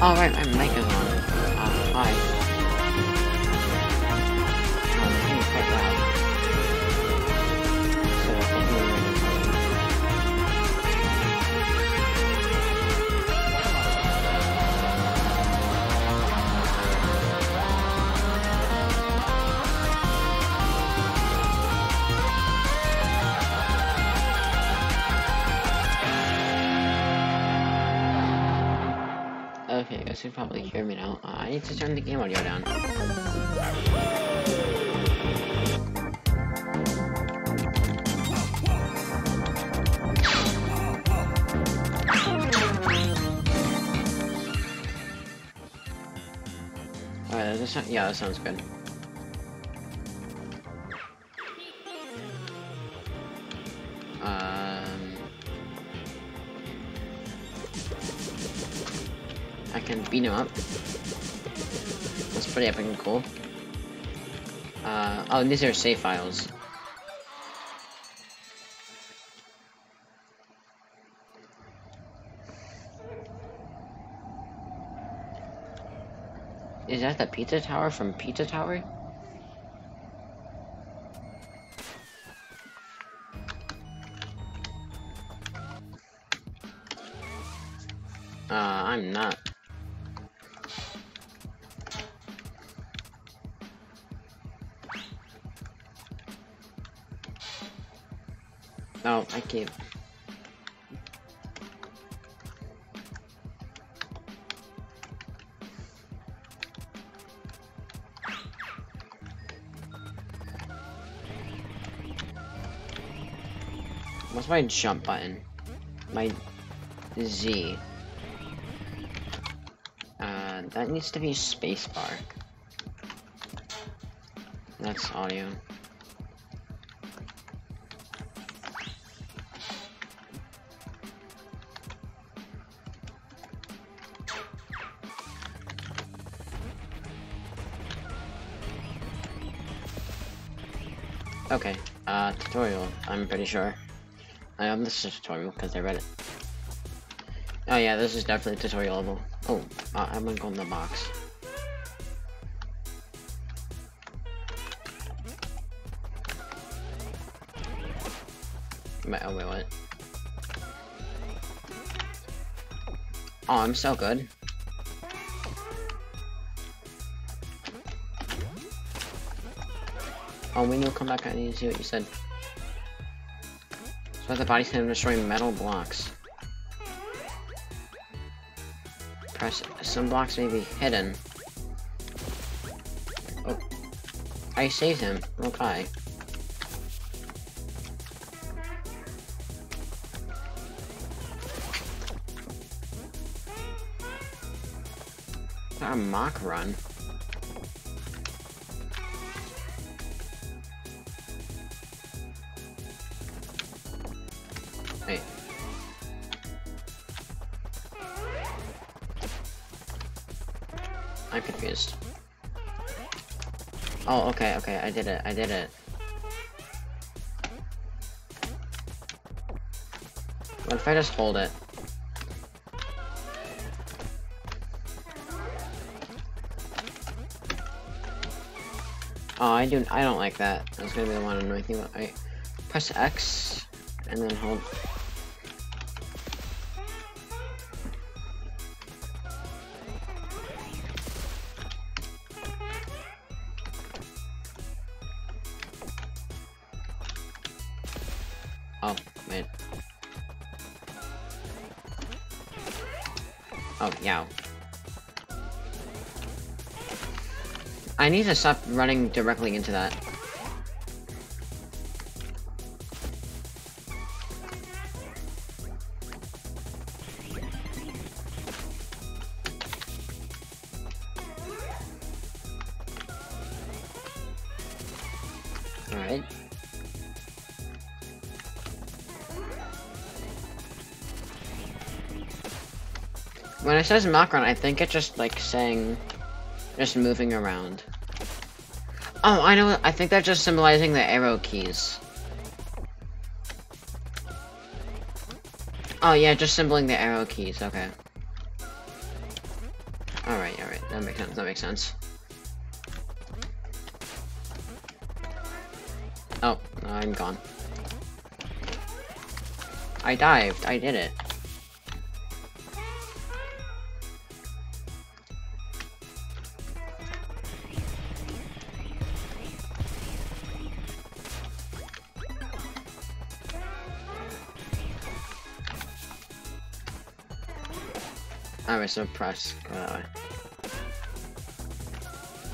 Oh, right, my guys can probably hear me now. Uh, I need to turn the game audio down. Alright, yeah, that sounds good. Beat him up. That's pretty epic and cool. Uh, oh, these are save files. Is that the pizza tower from Pizza Tower? Uh, I'm not. Can't. What's my jump button? My Z. Uh, that needs to be spacebar. That's audio. Okay, uh, tutorial, I'm pretty sure. I am this is tutorial because I read it. Oh yeah, this is definitely tutorial level. Oh, uh, I'm gonna go in the box. Wait, oh wait, what? Oh, I'm so good. Oh, when you come back, I need to see what you said. So the body can destroy metal blocks. Press some blocks may be hidden. Oh, I saved him. Okay. A Mach run. Okay, I did it, I did it. What if I just hold it? Oh, I do. I don't like that. That's gonna be the one annoying thing. I press X and then hold. I need to stop running directly into that. Alright. When it says Mach run, I think it's just like saying, just moving around. Oh, I know, I think that's just symbolizing the arrow keys. Oh yeah, just symboling the arrow keys, okay. Alright, alright. That makes sense. That makes sense. Oh, I'm gone. I dived. I did it. Alright, so press. Go. Uh,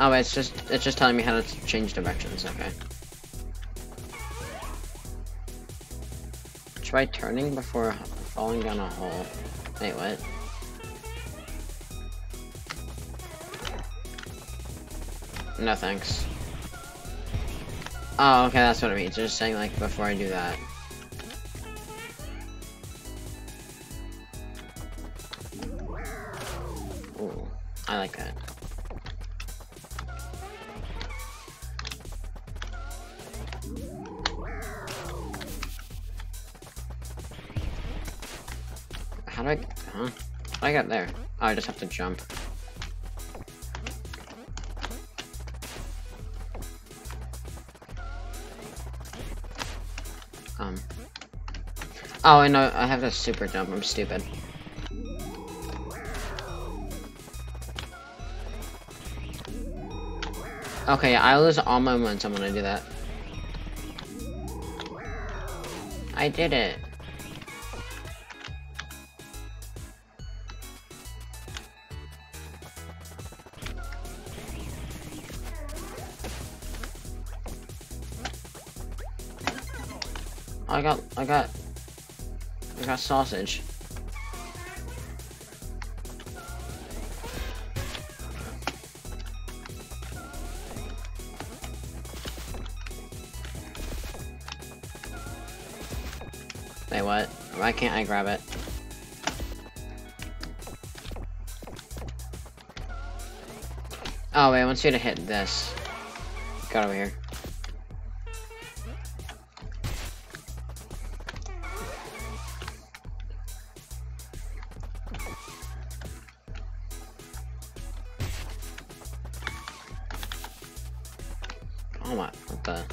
oh, it's just it's just telling me how to change directions. Okay. Try turning before falling down a hole. Wait, what? No thanks. Oh, okay, that's what it means. Just saying, like, before I do that. Like that. How do I, huh? I get there? Oh, I just have to jump. Um. Oh, I know, I have to super jump, I'm stupid. Okay, I lose all my momentum when I do that. I did it. I got, I got, I got sausage. Why can't I grab it? Oh, wait, I want you to hit this. Get over here. Oh my, what the?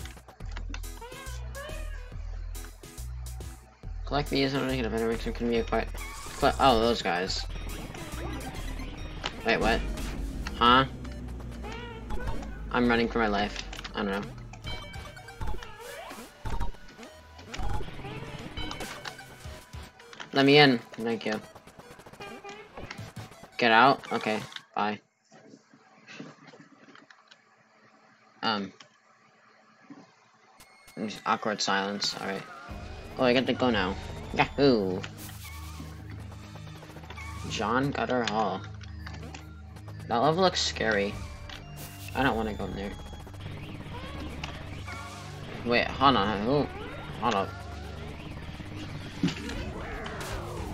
Collect these and make a better mix can be quite. Oh, those guys. Wait, what? Huh? I'm running for my life. I don't know. Let me in. Thank you. Get out? Okay. Bye. Um. Awkward silence. Alright. Oh, I get to go now. Yahoo! John Gutter Hall. That level looks scary. I don't want to go in there. Wait, hold on. Oh, hold up.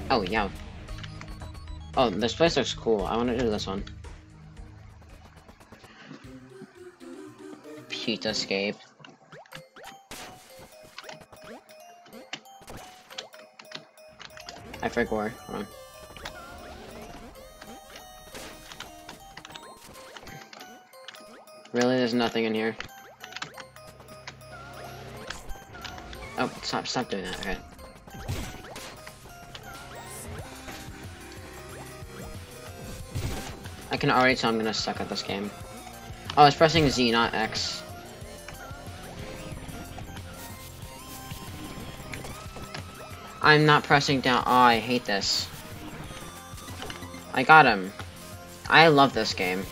Oh, yeah. Oh, this place looks cool. I want to do this one. Pizzascape. I forgot where. Hold on. Really? There's nothing in here. Oh, stop, stop doing that, okay. I can already tell I'm gonna suck at this game. Oh, I was pressing Z, not X. I'm not pressing down. Oh, I hate this. I got him. I love this game.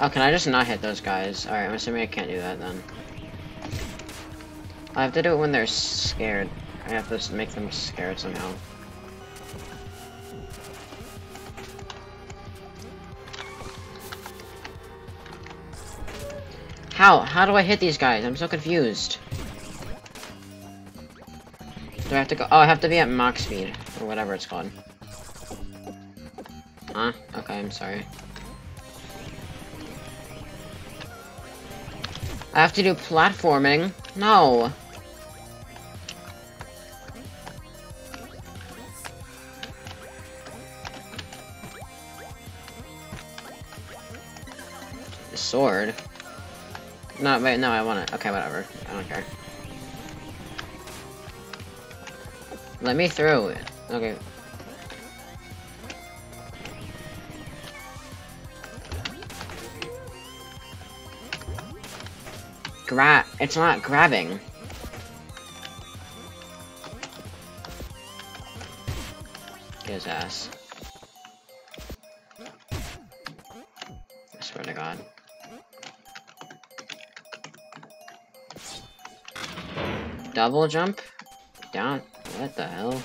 Oh, can I just not hit those guys? Alright, I'm assuming I can't do that then. I have to do it when they're scared. I have to make them scared somehow. How? How do I hit these guys? I'm so confused. Do I have to go? Oh, I have to be at max speed. Or whatever it's called. Huh? Okay, I'm sorry. I have to do platforming. No. Sword. No, wait, no, I want it. Okay, whatever. I don't care. Let me through it. Okay. Grab. It's not grabbing. Get his ass. I swear to God. Double jump? Down? What the hell?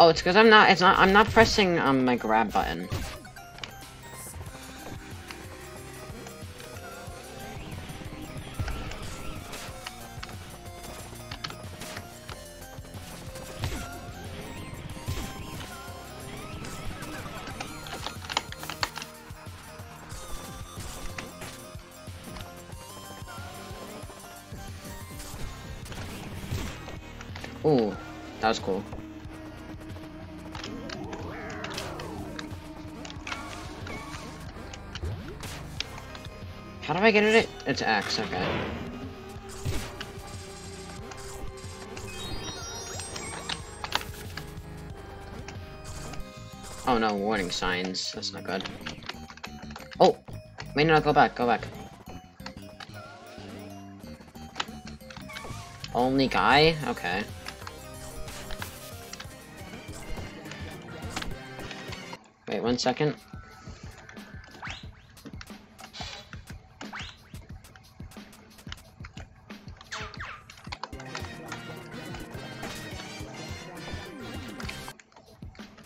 Oh, it's because I'm not, it's not, I'm not pressing, um, my grab button. Ooh, that was cool. How do I get it? It's X, okay. Oh no, warning signs. That's not good. Oh! Wait, no, go back, go back. Only guy? Okay. One second.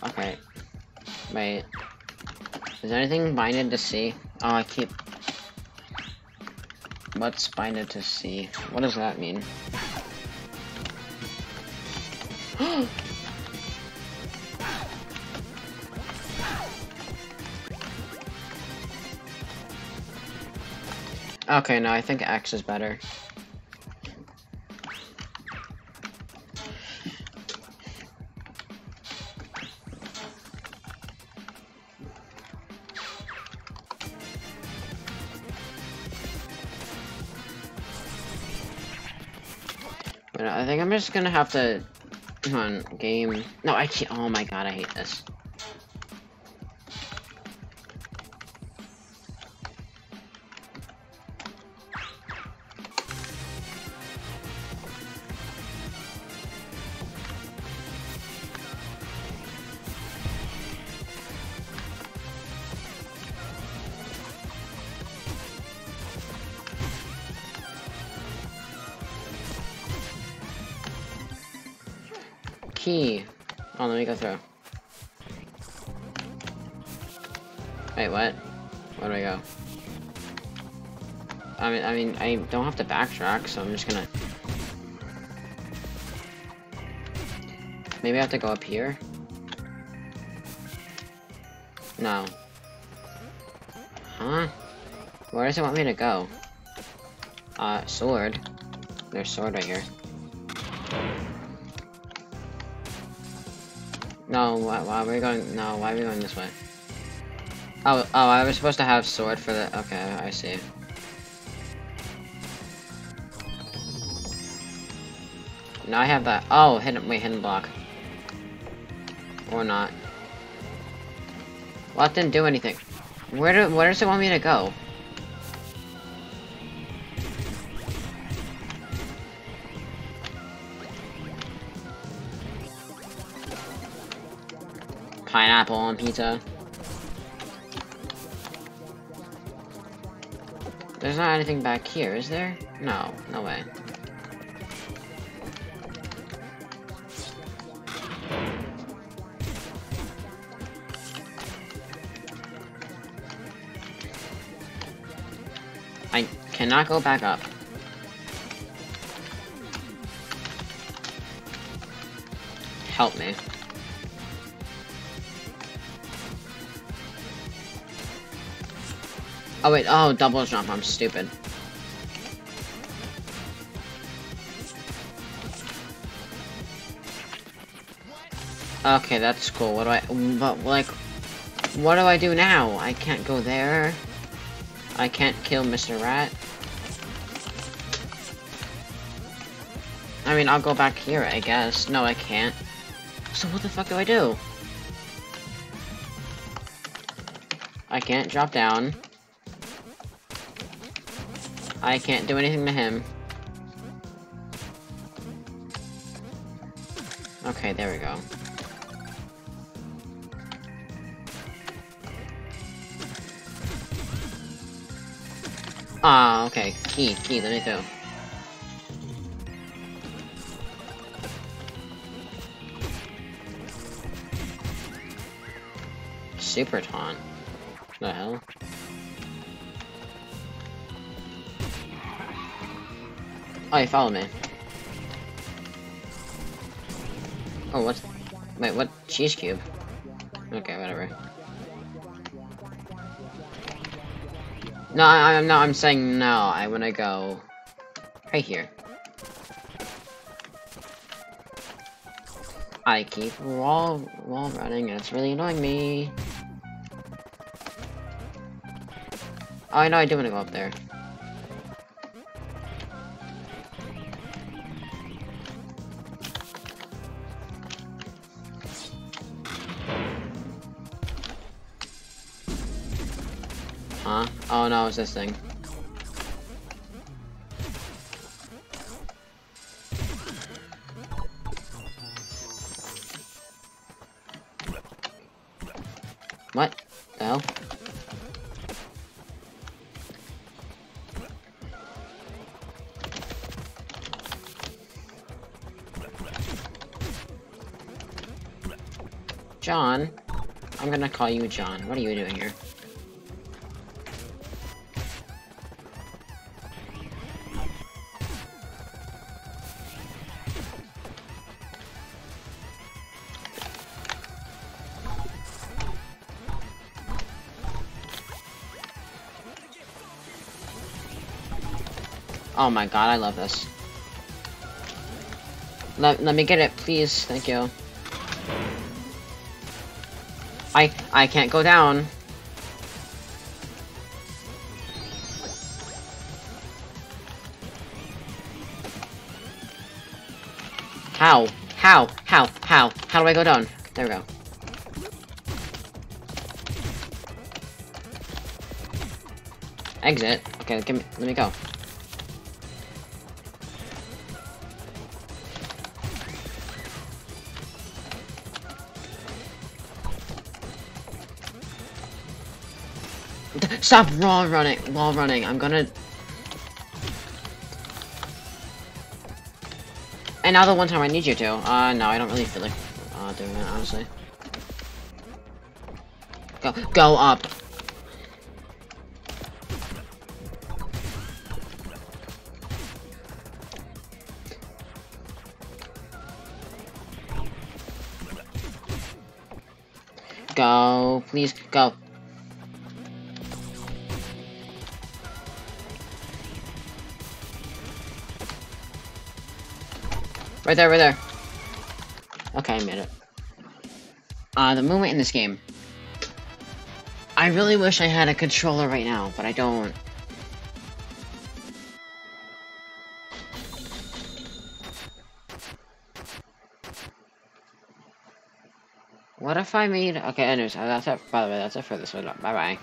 Okay. Wait. Is there anything binded to C? Oh, I keep... What's binded to C? What does that mean? okay, no, I think X is better. But I think I'm just gonna have to Come on, game. No, I can't. Oh my god, I hate this. Key. Oh, let me go through. Wait, what? Where do I go? I mean, I mean, I don't have to backtrack, so I'm just gonna... Maybe I have to go up here? No. Huh? Where does it want me to go? Uh, sword. There's sword right here. No, why, why are we going? No, why are we going this way? Oh, oh, I was supposed to have sword for the. Okay, I see. Now I have that. Oh, hidden. Wait, hidden block. Or not. Well, that didn't do anything. Where do? Where does it want me to go? Pineapple on pizza. There's not anything back here, is there? No, no way. I cannot go back up. Help me. Oh wait, oh, double jump, I'm stupid. Okay, that's cool. What do I, but like, what do I do now? I can't go there. I can't kill Mr. Rat. I mean, I'll go back here, I guess. No, I can't. So what the fuck do I do? I can't drop down. I can't do anything to him. Okay, there we go. Ah, okay. Key, key, let me go. Super taunt. What The hell? Oh, you follow me. Oh, what? Wait, what? Cheese cube? Okay, whatever. No, I, am no, I'm saying no. I want to go right here. I keep wall wall running, and it's really annoying me. Oh, I know I do want to go up there. Huh? Oh no, it's this thing. What? The hell? John? I'm gonna call you John. What are you doing here? Oh my god, I love this. Let, let me get it, please. Thank you. I I can't go down. How? How? How? How? How do I go down? There we go. Exit. Okay, me, let me go. Stop wall running, wall running. I'm gonna. And now the one time I need you to. Uh, no, I don't really feel like uh, doing that, honestly. Go, go up. Go, please, go. Right there, right there. Okay, I made it. Uh, the movement in this game. I really wish I had a controller right now, but I don't. What if I made... Okay, anyways, that's it. By the way, that's it for this one. Bye-bye.